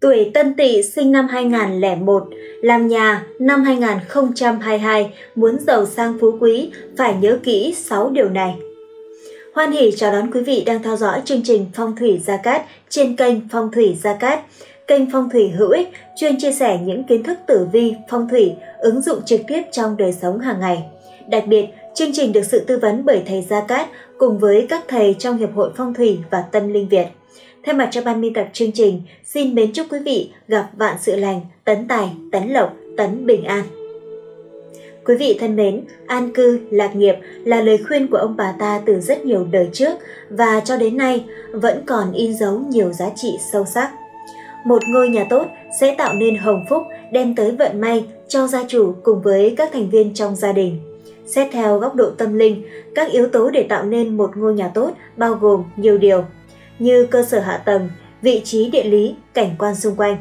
Tuổi Tân Tỵ sinh năm 2001, làm nhà năm 2022, muốn giàu sang phú quý phải nhớ kỹ 6 điều này. Hoan hỷ chào đón quý vị đang theo dõi chương trình Phong thủy Gia Cát trên kênh Phong thủy Gia Cát. Kênh Phong thủy hữu ích chuyên chia sẻ những kiến thức tử vi, phong thủy ứng dụng trực tiếp trong đời sống hàng ngày. Đặc biệt, chương trình được sự tư vấn bởi thầy Gia Cát cùng với các thầy trong Hiệp hội Phong thủy và Tâm linh Việt. Thay mặt cho ban biên tập chương trình, xin mến chúc quý vị gặp vạn sự lành, tấn tài, tấn lộc, tấn bình an. Quý vị thân mến, an cư, lạc nghiệp là lời khuyên của ông bà ta từ rất nhiều đời trước và cho đến nay vẫn còn in dấu nhiều giá trị sâu sắc. Một ngôi nhà tốt sẽ tạo nên hồng phúc, đem tới vận may cho gia chủ cùng với các thành viên trong gia đình. Xét theo góc độ tâm linh, các yếu tố để tạo nên một ngôi nhà tốt bao gồm nhiều điều như cơ sở hạ tầng, vị trí địa lý, cảnh quan xung quanh.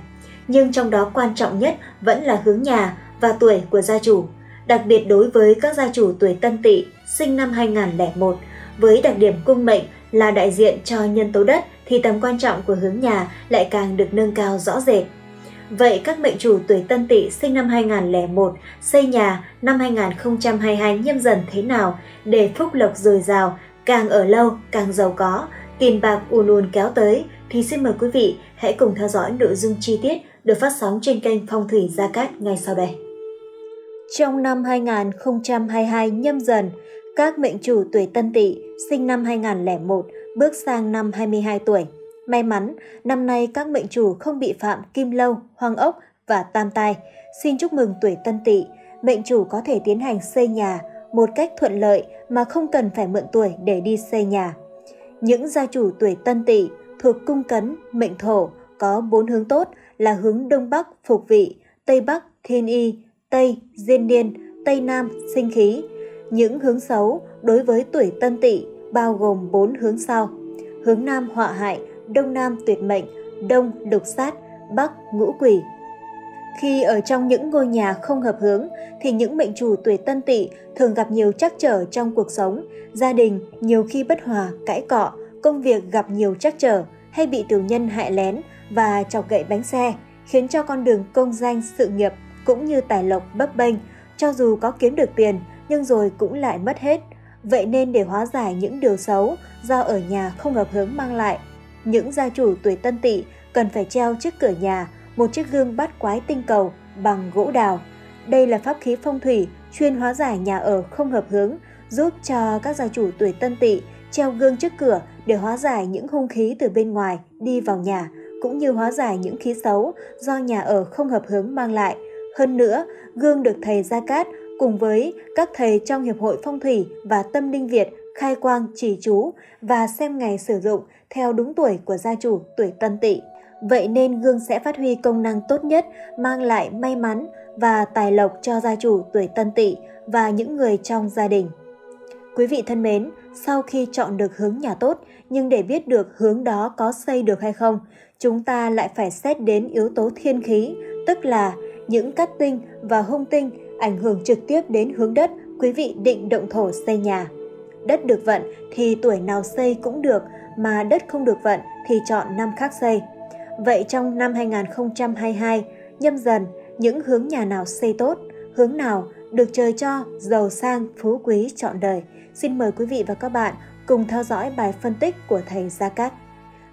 Nhưng trong đó quan trọng nhất vẫn là hướng nhà và tuổi của gia chủ. Đặc biệt đối với các gia chủ tuổi Tân Tỵ sinh năm 2001 với đặc điểm cung mệnh là đại diện cho nhân tố đất thì tầm quan trọng của hướng nhà lại càng được nâng cao rõ rệt. Vậy các mệnh chủ tuổi Tân Tỵ sinh năm 2001 xây nhà năm 2022 nhâm dần thế nào để phúc lộc dồi dào, càng ở lâu càng giàu có, tiền bạc ùn ùn kéo tới thì xin mời quý vị hãy cùng theo dõi nội dung chi tiết được phát sóng trên kênh Phong thủy Gia Cát ngay sau đây. Trong năm 2022 nhâm dần, các mệnh chủ tuổi Tân Tỵ sinh năm 2001 bước sang năm 22 tuổi. May mắn, năm nay các mệnh chủ không bị phạm kim lâu, hoang ốc và tam tai. Xin chúc mừng tuổi Tân Tỵ, mệnh chủ có thể tiến hành xây nhà một cách thuận lợi mà không cần phải mượn tuổi để đi xây nhà. Những gia chủ tuổi Tân Tỵ thuộc cung cấn, mệnh thổ có bốn hướng tốt là hướng Đông Bắc phục vị, Tây Bắc thiên y, Tây diên niên, Tây Nam sinh khí. Những hướng xấu đối với tuổi Tân Tỵ bao gồm bốn hướng sau: hướng Nam họa hại, Đông Nam tuyệt mệnh, Đông độc sát, Bắc ngũ quỷ. Khi ở trong những ngôi nhà không hợp hướng thì những mệnh chủ tuổi tân tỵ thường gặp nhiều trắc trở trong cuộc sống, gia đình nhiều khi bất hòa, cãi cọ, công việc gặp nhiều trắc trở hay bị tiểu nhân hại lén và chọc gậy bánh xe, khiến cho con đường công danh sự nghiệp cũng như tài lộc bấp bênh, cho dù có kiếm được tiền nhưng rồi cũng lại mất hết. Vậy nên để hóa giải những điều xấu do ở nhà không hợp hướng mang lại, những gia chủ tuổi tân tỵ cần phải treo trước cửa nhà một chiếc gương bát quái tinh cầu bằng gỗ đào. Đây là pháp khí phong thủy chuyên hóa giải nhà ở không hợp hướng, giúp cho các gia chủ tuổi tân tỵ treo gương trước cửa để hóa giải những hung khí từ bên ngoài đi vào nhà, cũng như hóa giải những khí xấu do nhà ở không hợp hướng mang lại. Hơn nữa, gương được thầy Gia Cát cùng với các thầy trong Hiệp hội Phong thủy và Tâm linh Việt khai quang chỉ chú và xem ngày sử dụng theo đúng tuổi của gia chủ tuổi tân tỵ. Vậy nên gương sẽ phát huy công năng tốt nhất, mang lại may mắn và tài lộc cho gia chủ tuổi tân tỵ và những người trong gia đình. Quý vị thân mến, sau khi chọn được hướng nhà tốt, nhưng để biết được hướng đó có xây được hay không, chúng ta lại phải xét đến yếu tố thiên khí, tức là những cát tinh và hung tinh ảnh hưởng trực tiếp đến hướng đất quý vị định động thổ xây nhà. Đất được vận thì tuổi nào xây cũng được, mà đất không được vận thì chọn năm khác xây. Vậy trong năm 2022, nhâm dần, những hướng nhà nào xây tốt, hướng nào được trời cho, giàu sang, phú quý trọn đời. Xin mời quý vị và các bạn cùng theo dõi bài phân tích của thầy Gia Cát.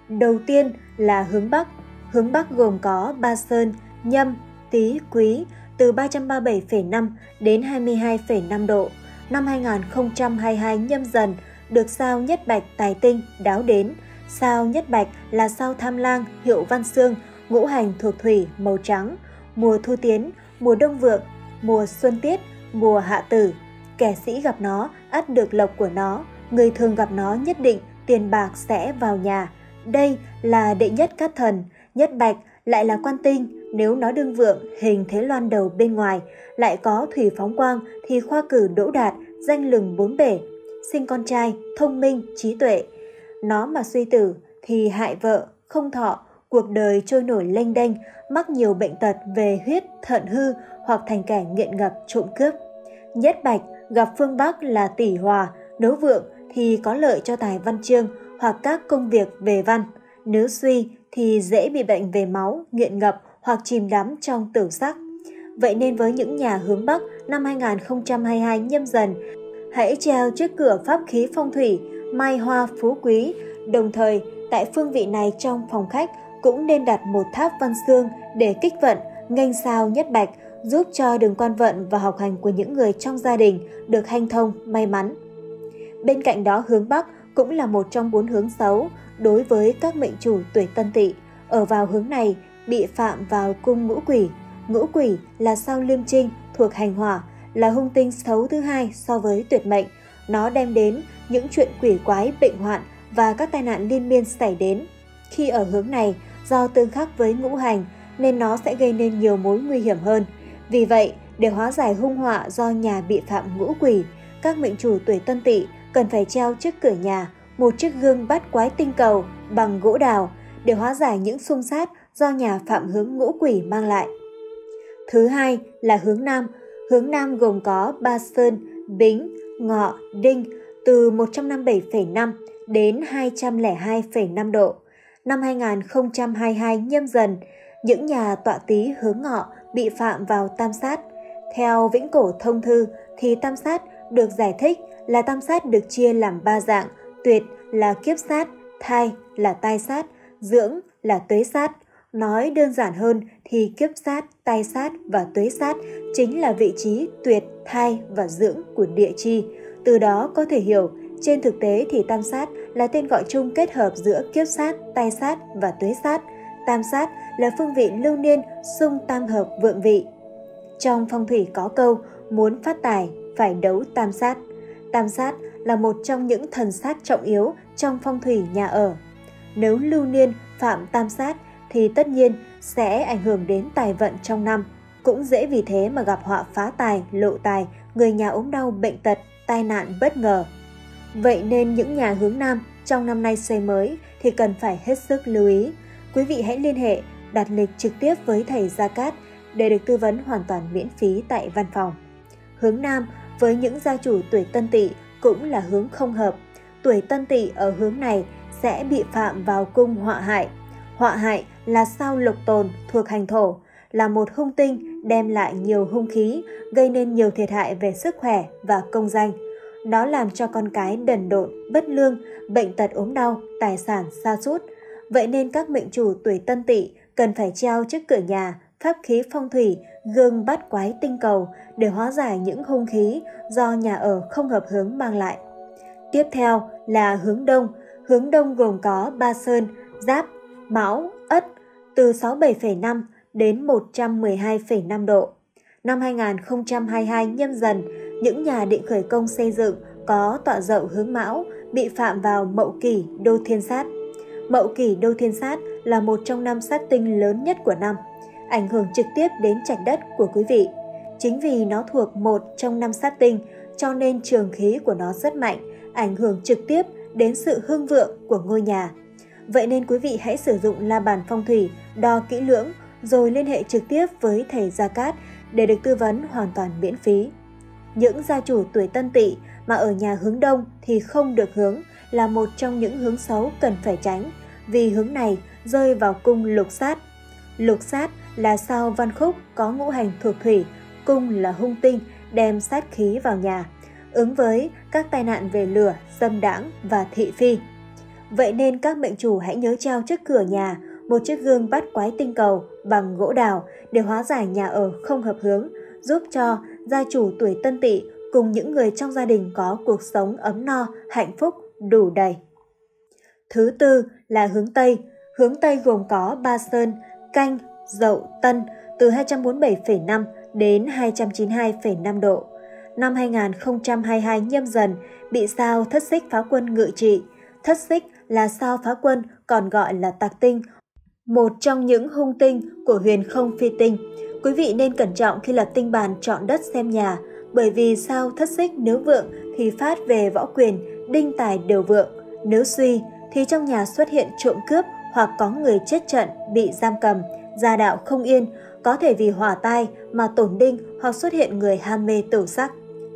Đầu tiên là hướng Bắc. Hướng Bắc gồm có Ba Sơn, Nhâm, Tý, Quý từ 337,5 đến 22,5 độ. Năm 2022 nhâm dần được sao nhất bạch tài tinh đáo đến – Sao nhất bạch là sao tham lang hiệu văn xương, ngũ hành thuộc thủy màu trắng, mùa thu tiến, mùa đông vượng, mùa xuân tiết, mùa hạ tử. Kẻ sĩ gặp nó, ắt được lộc của nó, người thường gặp nó nhất định tiền bạc sẽ vào nhà. Đây là đệ nhất cát thần, nhất bạch lại là quan tinh, nếu nó đương vượng hình thế loan đầu bên ngoài, lại có thủy phóng quang thì khoa cử đỗ đạt, danh lừng bốn bể, sinh con trai, thông minh, trí tuệ, nó mà suy tử thì hại vợ, không thọ, cuộc đời trôi nổi lênh đênh, mắc nhiều bệnh tật về huyết, thận hư hoặc thành kẻ nghiện ngập trộm cướp. Nhất Bạch gặp phương Bắc là tỷ hòa, đấu vượng thì có lợi cho tài văn chương hoặc các công việc về văn. Nếu suy thì dễ bị bệnh về máu, nghiện ngập hoặc chìm đắm trong tử sắc. Vậy nên với những nhà hướng Bắc năm 2022 nhâm dần, hãy treo trước cửa pháp khí phong thủy mai hoa phú quý, đồng thời tại phương vị này trong phòng khách cũng nên đặt một tháp văn xương để kích vận, nghênh sao nhất bạch, giúp cho đường quan vận và học hành của những người trong gia đình được hanh thông, may mắn. Bên cạnh đó hướng Bắc cũng là một trong bốn hướng xấu đối với các mệnh chủ tuổi tân tỵ. Ở vào hướng này bị phạm vào cung ngũ quỷ. Ngũ quỷ là sao liêm trinh thuộc hành hỏa, là hung tinh xấu thứ hai so với tuyệt mệnh. Nó đem đến những chuyện quỷ quái, bệnh hoạn và các tai nạn liên miên xảy đến. Khi ở hướng này, do tương khắc với ngũ hành nên nó sẽ gây nên nhiều mối nguy hiểm hơn. Vì vậy, để hóa giải hung họa do nhà bị phạm ngũ quỷ, các mệnh chủ tuổi tân tỵ cần phải treo trước cửa nhà một chiếc gương bát quái tinh cầu bằng gỗ đào để hóa giải những xung sát do nhà phạm hướng ngũ quỷ mang lại. Thứ hai là hướng Nam. Hướng Nam gồm có Ba Sơn, Bính, Ngọ, Đinh từ 157,5 đến 202,5 độ. Năm 2022 nhâm dần, những nhà tọa tý hướng ngọ bị phạm vào tam sát. Theo Vĩnh Cổ Thông Thư thì tam sát được giải thích là tam sát được chia làm ba dạng, tuyệt là kiếp sát, thai là tai sát, dưỡng là tuế sát. Nói đơn giản hơn thì kiếp sát, tai sát và tuế sát chính là vị trí tuyệt, thai và dưỡng của địa chi. Từ đó có thể hiểu, trên thực tế thì tam sát là tên gọi chung kết hợp giữa kiếp sát, tai sát và tuế sát. Tam sát là phương vị lưu niên xung tam hợp vượng vị. Trong phong thủy có câu, muốn phát tài phải đấu tam sát. Tam sát là một trong những thần sát trọng yếu trong phong thủy nhà ở. Nếu lưu niên phạm tam sát thì tất nhiên sẽ ảnh hưởng đến tài vận trong năm. Cũng dễ vì thế mà gặp họa phá tài, lộ tài, người nhà ốm đau, bệnh tật, tai nạn bất ngờ. Vậy nên những nhà hướng Nam trong năm nay xây mới thì cần phải hết sức lưu ý. Quý vị hãy liên hệ, đặt lịch trực tiếp với thầy Gia Cát để được tư vấn hoàn toàn miễn phí tại văn phòng. Hướng Nam với những gia chủ tuổi tân tỵ cũng là hướng không hợp. Tuổi tân tỵ ở hướng này sẽ bị phạm vào cung họa hại. Họa hại là sao lục tồn thuộc hành thổ, là một hung tinh đem lại nhiều hung khí, gây nên nhiều thiệt hại về sức khỏe và công danh. Nó làm cho con cái đần độn, bất lương, bệnh tật ốm đau, tài sản xa sút Vậy nên các mệnh chủ tuổi tân tỵ cần phải treo trước cửa nhà pháp khí phong thủy, gương bát quái tinh cầu để hóa giải những hung khí do nhà ở không hợp hướng mang lại. Tiếp theo là hướng đông. Hướng đông gồm có Ba Sơn, Giáp, Mão, Ất từ 67,5 đến 112,5 độ. Năm 2022 nhâm dần, những nhà định khởi công xây dựng có tọa dậu hướng Mão bị phạm vào Mậu Kỷ Đô Thiên Sát. Mậu Kỷ Đô Thiên Sát là một trong năm sát tinh lớn nhất của năm ảnh hưởng trực tiếp đến trạch đất của quý vị. Chính vì nó thuộc một trong năm sát tinh, cho nên trường khí của nó rất mạnh, ảnh hưởng trực tiếp đến sự hưng vượng của ngôi nhà. Vậy nên quý vị hãy sử dụng la bàn phong thủy, đo kỹ lưỡng, rồi liên hệ trực tiếp với thầy Gia Cát để được tư vấn hoàn toàn miễn phí. Những gia chủ tuổi tân tỵ mà ở nhà hướng đông thì không được hướng là một trong những hướng xấu cần phải tránh, vì hướng này rơi vào cung lục sát. Lục sát là sao văn khúc có ngũ hành thuộc thủy, cung là hung tinh, đem sát khí vào nhà, ứng với các tai nạn về lửa, dâm đãng và thị phi. Vậy nên các mệnh chủ hãy nhớ treo trước cửa nhà một chiếc gương bắt quái tinh cầu bằng gỗ đào để hóa giải nhà ở không hợp hướng, giúp cho gia chủ tuổi tân tỵ cùng những người trong gia đình có cuộc sống ấm no, hạnh phúc, đủ đầy. Thứ tư là hướng Tây. Hướng Tây gồm có Ba Sơn, Canh, Dậu, Tân từ 247,5 đến 292,5 độ. Năm 2022 nhâm dần bị sao thất xích phá quân ngự trị. Thất xích là sao phá quân còn gọi là tạc tinh, một trong những hung tinh của huyền không phi tinh. Quý vị nên cẩn trọng khi lập tinh bàn chọn đất xem nhà, bởi vì sao thất xích nếu vượng thì phát về võ quyền, đinh tài đều vượng. Nếu suy thì trong nhà xuất hiện trộm cướp hoặc có người chết trận bị giam cầm, gia đạo không yên, có thể vì hỏa tai mà tổn đinh hoặc xuất hiện người ham mê tử sắc.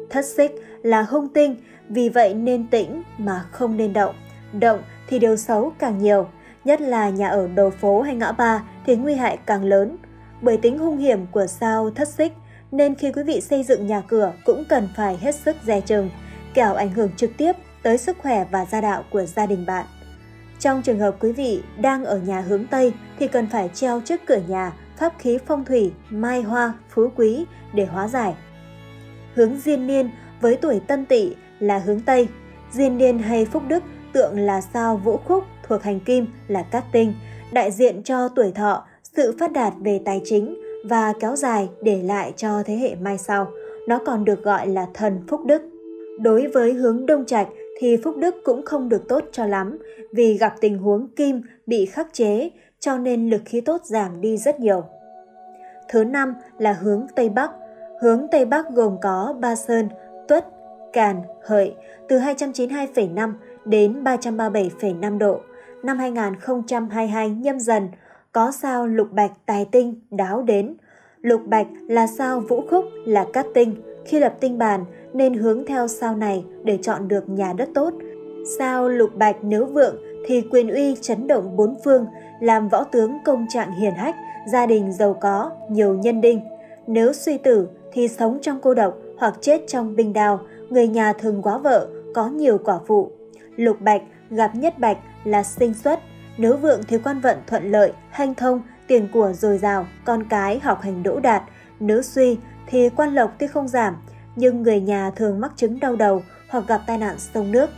Thất xích là hung tinh, vì vậy nên tĩnh mà không nên động. Động thì điều xấu càng nhiều. Nhất là nhà ở đầu phố hay ngõ ba thì nguy hại càng lớn. Bởi tính hung hiểm của sao thất xích nên khi quý vị xây dựng nhà cửa cũng cần phải hết sức dè chừng, kẻo ảnh hưởng trực tiếp tới sức khỏe và gia đạo của gia đình bạn. Trong trường hợp quý vị đang ở nhà hướng Tây thì cần phải treo trước cửa nhà pháp khí phong thủy, mai hoa, phú quý để hóa giải. Hướng diên niên với tuổi tân tỵ là hướng Tây, diên niên hay phúc đức tượng là sao vũ khúc thuộc hành kim là cát tinh, đại diện cho tuổi thọ, sự phát đạt về tài chính và kéo dài để lại cho thế hệ mai sau. Nó còn được gọi là thần phúc đức. Đối với hướng đông trạch thì phúc đức cũng không được tốt cho lắm vì gặp tình huống kim bị khắc chế cho nên lực khí tốt giảm đi rất nhiều. Thứ năm là hướng Tây Bắc. Hướng Tây Bắc gồm có Ba Sơn, Tuất, Càn, Hợi từ 292,5 đến 337,5 độ. Năm 2022 nhâm dần có sao lục bạch tài tinh đáo đến. Lục bạch là sao vũ khúc là cát tinh. Khi lập tinh bàn nên hướng theo sao này để chọn được nhà đất tốt. Sao lục bạch nếu vượng thì quyền uy chấn động bốn phương, làm võ tướng công trạng hiền hách, gia đình giàu có, nhiều nhân đinh. Nếu suy tử thì sống trong cô độc hoặc chết trong binh đao, người nhà thường quá vợ, có nhiều quả phụ. Lục bạch gặp nhất bạch là sinh xuất, nếu vượng thì quan vận thuận lợi, hanh thông, tiền của dồi dào, con cái học hành đỗ đạt. Nếu suy thì quan lộc tuy không giảm, nhưng người nhà thường mắc chứng đau đầu hoặc gặp tai nạn sông nước.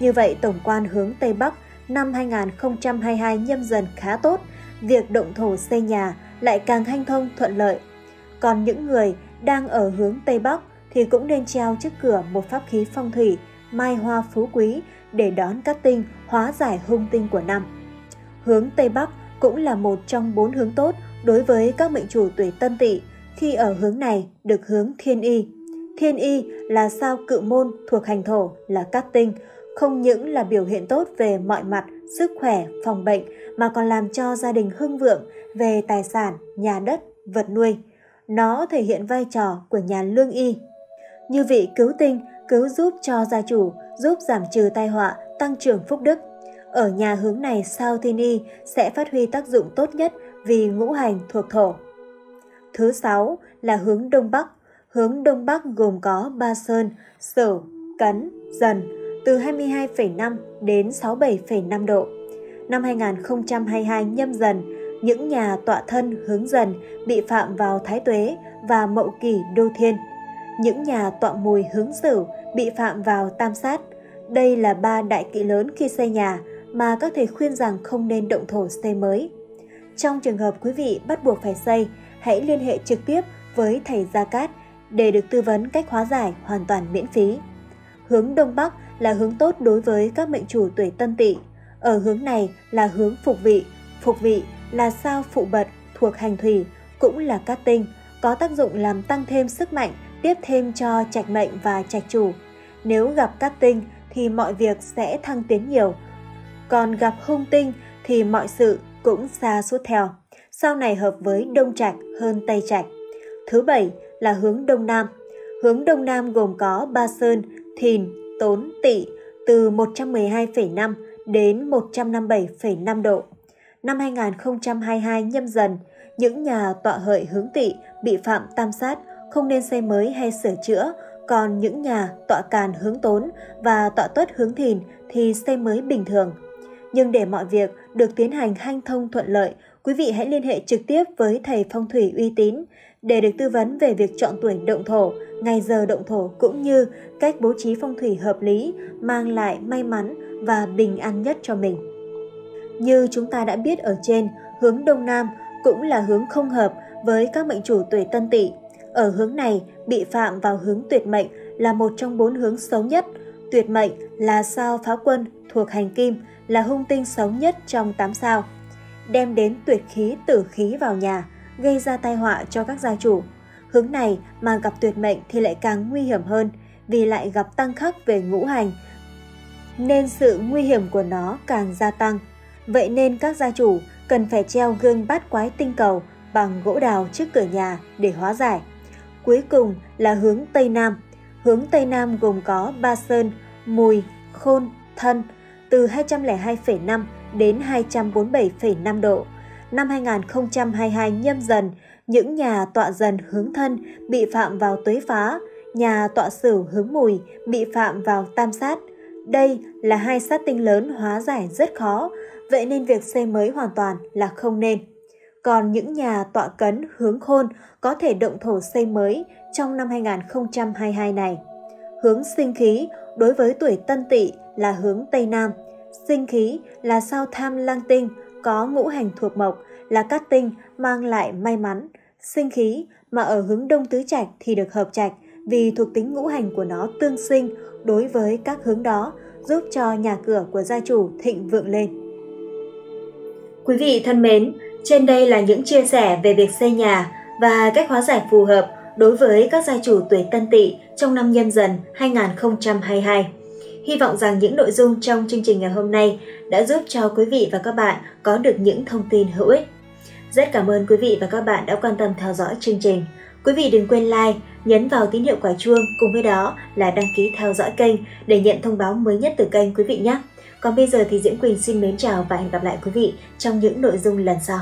Như vậy tổng quan hướng Tây Bắc năm 2022 nhâm dần khá tốt, việc động thổ xây nhà lại càng hanh thông thuận lợi. Còn những người đang ở hướng Tây Bắc thì cũng nên treo trước cửa một pháp khí phong thủy, mai hoa phú quý để đón các tinh hóa giải hung tinh của năm. Hướng Tây Bắc cũng là một trong bốn hướng tốt đối với các mệnh chủ tuổi tân tỵ khi ở hướng này được hướng thiên y. Thiên y là sao cự môn thuộc hành thổ là cát tinh, không những là biểu hiện tốt về mọi mặt, sức khỏe, phòng bệnh mà còn làm cho gia đình hưng vượng về tài sản, nhà đất, vật nuôi. Nó thể hiện vai trò của nhà lương y. Như vị cứu tinh, cứu giúp cho gia chủ, giúp giảm trừ tai họa, tăng trưởng phúc đức. Ở nhà hướng này sao thiên y sẽ phát huy tác dụng tốt nhất vì ngũ hành thuộc thổ. Thứ sáu là hướng Đông Bắc. Hướng Đông Bắc gồm có Ba Sơn, Sở, Cấn, Dần, từ 22,5 đến 67,5 độ. Năm 2022 nhâm dần, những nhà tọa thân hướng dần bị phạm vào Thái Tuế và Mậu Kỷ Đô Thiên. Những nhà tọa mùi hướng Sửu bị phạm vào Tam Sát. Đây là ba đại kỵ lớn khi xây nhà mà các thầy khuyên rằng không nên động thổ xây mới. Trong trường hợp quý vị bắt buộc phải xây, hãy liên hệ trực tiếp với thầy Gia Cát để được tư vấn cách hóa giải hoàn toàn miễn phí. Hướng Đông Bắc là hướng tốt đối với các mệnh chủ tuổi tân tỵ. Ở hướng này là hướng phục vị. Phục vị là sao phụ bật thuộc hành thủy, cũng là cát tinh, có tác dụng làm tăng thêm sức mạnh, tiếp thêm cho trạch mệnh và trạch chủ. Nếu gặp cát tinh thì mọi việc sẽ thăng tiến nhiều. Còn gặp hung tinh thì mọi sự cũng xa suốt theo. Sau này hợp với đông trạch hơn tây trạch. Thứ bảy là hướng đông nam. Hướng đông nam gồm có Ba Sơn, Thìn, Tốn, Tỵ từ 112,5 đến 157,5 độ. Năm 2022 nhâm dần, những nhà tọa hợi hướng tỵ bị phạm tam sát không nên xây mới hay sửa chữa, còn những nhà tọa càn hướng tốn và tọa tuất hướng thìn thì xây mới bình thường. Nhưng để mọi việc được tiến hành hanh thông thuận lợi, quý vị hãy liên hệ trực tiếp với thầy phong thủy uy tín để được tư vấn về việc chọn tuổi động thổ, ngày giờ động thổ cũng như cách bố trí phong thủy hợp lý, mang lại may mắn và bình an nhất cho mình. Như chúng ta đã biết ở trên, hướng Đông Nam cũng là hướng không hợp với các mệnh chủ tuổi Tân Tỵ. Ở hướng này, bị phạm vào hướng tuyệt mệnh là một trong bốn hướng xấu nhất. Tuyệt mệnh là sao phá quân thuộc hành kim, là hung tinh xấu nhất trong 8 sao. Đem đến tuyệt khí tử khí vào nhà, gây ra tai họa cho các gia chủ. Hướng này mà gặp tuyệt mệnh thì lại càng nguy hiểm hơn vì lại gặp tăng khắc về ngũ hành, nên sự nguy hiểm của nó càng gia tăng. Vậy nên các gia chủ cần phải treo gương bát quái tinh cầu bằng gỗ đào trước cửa nhà để hóa giải. Cuối cùng là hướng Tây Nam. Hướng Tây Nam gồm có Ba Sơn, Mùi, Khôn, Thân từ 202,5 đến 247,5 độ. Năm 2022 nhâm dần, những nhà tọa dần hướng thân bị phạm vào tuế phá, nhà tọa sửu hướng mùi bị phạm vào tam sát. Đây là hai sát tinh lớn hóa giải rất khó, vậy nên việc xây mới hoàn toàn là không nên. Còn những nhà tọa cấn hướng khôn có thể động thổ xây mới trong năm 2022 này. Hướng sinh khí đối với tuổi tân tỵ là hướng Tây Nam. Sinh khí là sao tham lang tinh, có ngũ hành thuộc mộc, là các tinh mang lại may mắn. Sinh khí mà ở hướng Đông Tứ Trạch thì được hợp trạch vì thuộc tính ngũ hành của nó tương sinh đối với các hướng đó, giúp cho nhà cửa của gia chủ thịnh vượng lên. Quý vị thân mến, trên đây là những chia sẻ về việc xây nhà và cách hóa giải phù hợp đối với các gia chủ tuổi Tân Tỵ trong năm Nhâm Dần 2022. Hy vọng rằng những nội dung trong chương trình ngày hôm nay đã giúp cho quý vị và các bạn có được những thông tin hữu ích. Rất cảm ơn quý vị và các bạn đã quan tâm theo dõi chương trình. Quý vị đừng quên like, nhấn vào tín hiệu quả chuông cùng với đó là đăng ký theo dõi kênh để nhận thông báo mới nhất từ kênh quý vị nhé. Còn bây giờ thì Diễm Quỳnh xin mến chào và hẹn gặp lại quý vị trong những nội dung lần sau.